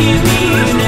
give me